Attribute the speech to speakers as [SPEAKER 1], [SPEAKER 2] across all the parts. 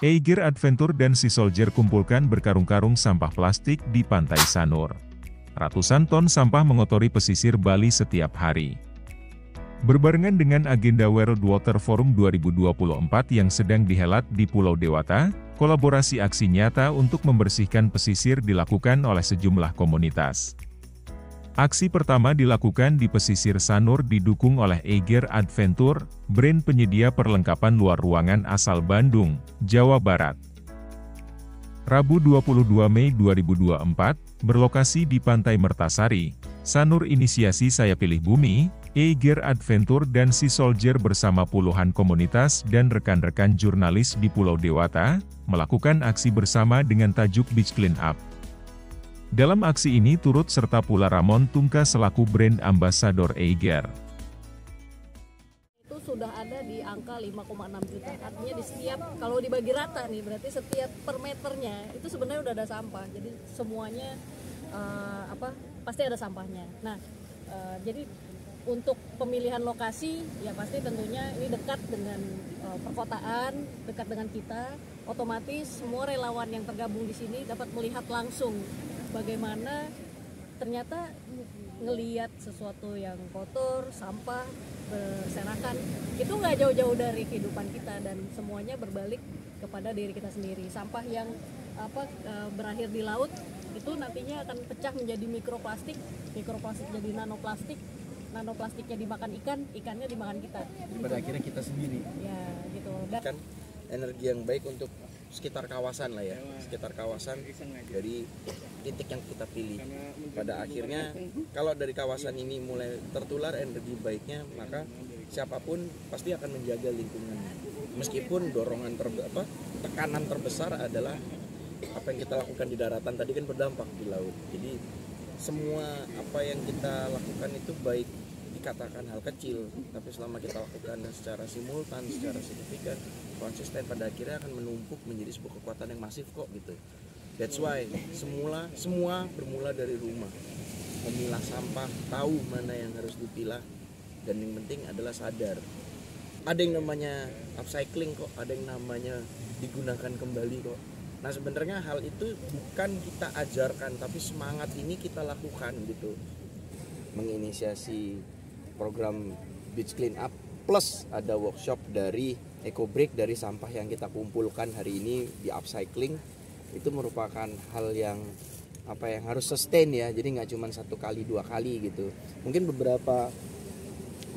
[SPEAKER 1] Eiger Adventure dan Sea Soldier kumpulkan berkarung-karung sampah plastik di pantai Sanur. Ratusan ton sampah mengotori pesisir Bali setiap hari. Berbarengan dengan agenda World Water Forum 2024 yang sedang dihelat di Pulau Dewata, kolaborasi aksi nyata untuk membersihkan pesisir dilakukan oleh sejumlah komunitas. Aksi pertama dilakukan di pesisir Sanur didukung oleh Eiger Adventure, brand penyedia perlengkapan luar ruangan asal Bandung, Jawa Barat. Rabu 22 Mei 2024, berlokasi di Pantai Mertasari, Sanur Inisiasi Saya Pilih Bumi, Eiger Adventure dan Sea Soldier bersama puluhan komunitas dan rekan-rekan jurnalis di Pulau Dewata, melakukan aksi bersama dengan tajuk Beach Clean Up. Dalam aksi ini turut serta pula Ramon Tungka selaku brand ambassador Eiger.
[SPEAKER 2] Itu sudah ada di angka 5,6 juta. Artinya di setiap kalau dibagi rata nih berarti setiap per meternya itu sebenarnya udah ada sampah. Jadi semuanya uh, apa pasti ada sampahnya. Nah, uh, jadi untuk pemilihan lokasi ya pasti tentunya ini dekat dengan uh, perkotaan, dekat dengan kita. Otomatis semua relawan yang tergabung di sini dapat melihat langsung bagaimana ternyata ngeliat sesuatu yang kotor, sampah, berserakan itu nggak jauh-jauh dari kehidupan kita dan semuanya berbalik kepada diri kita sendiri. Sampah yang apa e, berakhir di laut itu nantinya akan pecah menjadi mikroplastik, mikroplastik jadi nanoplastik, nanoplastiknya dimakan ikan, ikannya dimakan kita.
[SPEAKER 3] Pada akhirnya kita sendiri.
[SPEAKER 2] Ya gitu. Dan
[SPEAKER 3] kan energi yang baik untuk sekitar kawasan lah ya sekitar kawasan. Dari titik yang kita pilih. Pada akhirnya kalau dari kawasan ini mulai tertular energi baiknya maka siapa pun pasti akan menjaga lingkungan. Meskipun dorongan ter apa tekanan terbesar adalah apa yang kita lakukan di daratan. Tadi kan berdampak di laut. Jadi semua apa yang kita lakukan itu baik dikatakan hal kecil tapi selama kita lakukan secara simultan secara signifikan konsisten pada akhirnya akan menumpuk menjadi sebuah kekuatan yang masif kok gitu. That's why semula semua bermula dari rumah. Memilah sampah tahu mana yang harus dipilah dan yang penting adalah sadar. Ada yang namanya upcycling kok ada yang namanya digunakan kembali kok. Nah sebenarnya hal itu bukan kita ajarkan tapi semangat ini kita lakukan gitu. Menginisiasi program beach clean up plus ada workshop dari eco break dari sampah yang kita kumpulkan hari ini di upcycling. Itu merupakan hal yang apa yang harus sustain ya. Jadi nggak cuma satu kali dua kali gitu. Mungkin beberapa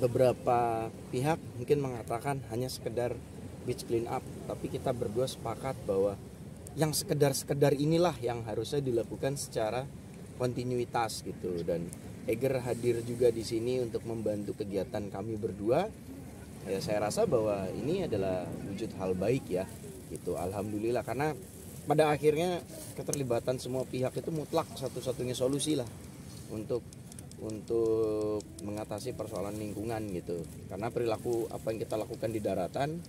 [SPEAKER 3] beberapa pihak mungkin mengatakan hanya sekedar beach clean up tapi kita berdua sepakat bahwa yang sekedar-sekedar inilah yang harusnya dilakukan secara kontinuitas gitu. Dan Eger hadir juga di sini untuk membantu kegiatan kami berdua. Ya saya rasa bahwa ini adalah wujud hal baik ya. Gitu. Alhamdulillah karena pada akhirnya keterlibatan semua pihak itu mutlak satu-satunya solusi lah untuk untuk mengatasi persoalan lingkungan gitu. Karena perilaku apa yang kita lakukan di daratan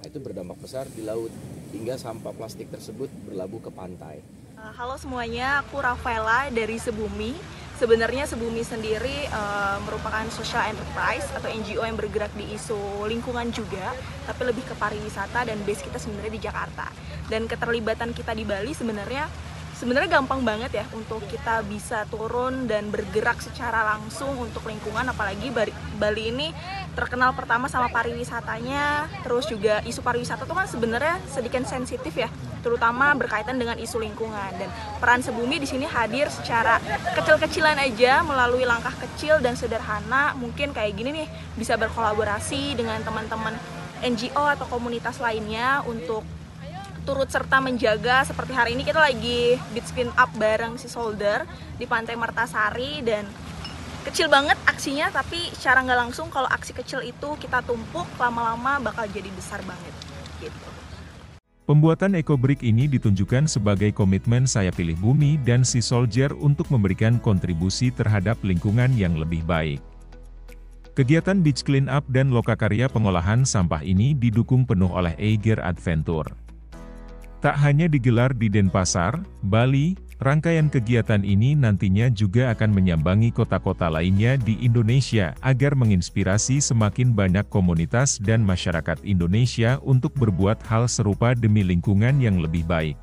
[SPEAKER 3] nah itu berdampak besar di laut hingga sampah plastik tersebut berlabuh ke pantai.
[SPEAKER 4] Halo semuanya, aku Rafaela dari Sebumi sebenarnya Sebumi sendiri uh, merupakan social enterprise atau NGO yang bergerak di isu lingkungan juga, tapi lebih ke pariwisata dan base kita sebenarnya di Jakarta. Dan keterlibatan kita di Bali sebenarnya sebenarnya gampang banget ya untuk kita bisa turun dan bergerak secara langsung untuk lingkungan apalagi Bali ini terkenal pertama sama pariwisatanya terus juga isu pariwisata itu kan sebenarnya sedikit sensitif ya terutama berkaitan dengan isu lingkungan. Dan peran sebumi di sini hadir secara kecil-kecilan aja melalui langkah kecil dan sederhana mungkin kayak gini nih bisa berkolaborasi dengan teman-teman NGO atau komunitas lainnya untuk turut serta menjaga. Seperti hari ini kita lagi beach clean up bareng si Solder di Pantai Mertasari dan kecil banget aksinya tapi secara nggak langsung kalau aksi kecil itu kita tumpuk lama-lama bakal jadi besar banget gitu.
[SPEAKER 1] Pembuatan EcoBrick ini ditunjukkan sebagai komitmen saya pilih bumi dan si Soldier untuk memberikan kontribusi terhadap lingkungan yang lebih baik. Kegiatan Beach Clean Up dan lokakarya pengolahan sampah ini didukung penuh oleh Eiger Adventure. Tak hanya digelar di Denpasar, Bali, Rangkaian kegiatan ini nantinya juga akan menyambangi kota-kota lainnya di Indonesia agar menginspirasi semakin banyak komunitas dan masyarakat Indonesia untuk berbuat hal serupa demi lingkungan yang lebih baik.